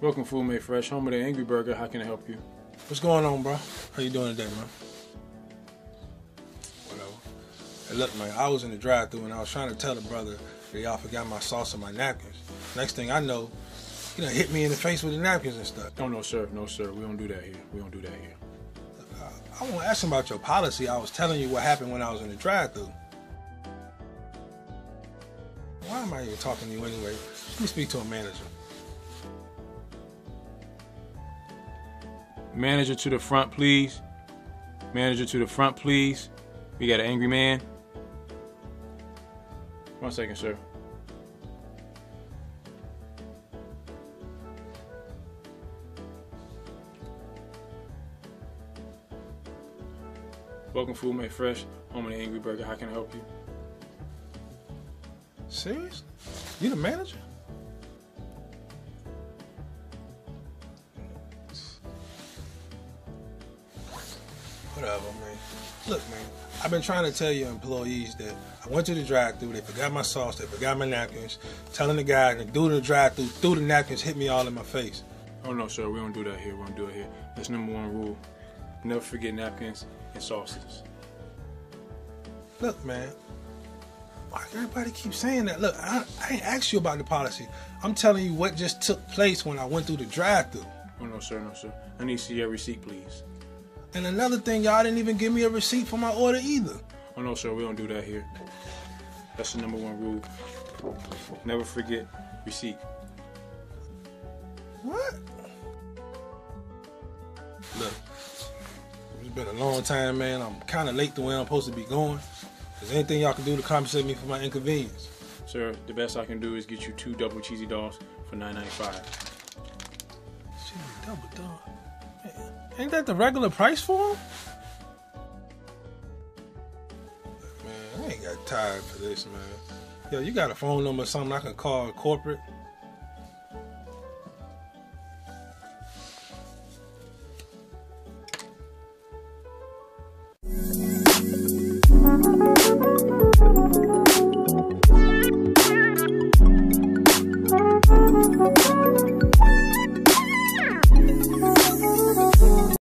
Welcome, Food Made Fresh, home of the Angry Burger. How can I help you? What's going on, bro? How you doing today, man? Whatever. Hey, look, man, I was in the drive-thru and I was trying to tell the brother that y'all forgot my sauce and my napkins. Next thing I know, he done hit me in the face with the napkins and stuff. Oh, no, sir. No, sir. We don't do that here. We don't do that here. Uh, I want to ask him about your policy. I was telling you what happened when I was in the drive-thru. Why am I even talking to you anyway? Let me speak to a manager. Manager to the front, please. Manager to the front, please. We got an angry man. One second, sir. Welcome, Food Made Fresh, home of the Angry Burger. How can I help you? Serious? You the manager? Whatever, man. Look, man, I've been trying to tell your employees that I went to the drive-thru, they forgot my sauce, they forgot my napkins. Telling the guy, the dude in the drive-thru threw the napkins, hit me all in my face. Oh no, sir, we don't do that here. We don't do it here. That's number one rule. Never forget napkins and sauces. Look, man, why everybody keep saying that? Look, I, I ain't asked you about the policy. I'm telling you what just took place when I went through the drive-thru. Oh no, sir, no, sir. I need to see your receipt, please. And another thing, y'all didn't even give me a receipt for my order either. Oh no, sir, we don't do that here. That's the number one rule. Never forget receipt. What? Look, it's been a long time, man. I'm kind of late the way I'm supposed to be going. Is anything y'all can do to compensate me for my inconvenience? Sir, the best I can do is get you two double cheesy dogs for nine ninety five. Shit, double dog. Ain't that the regular price for them? Man, I ain't got time for this, man. Yo, you got a phone number or something I can call corporate?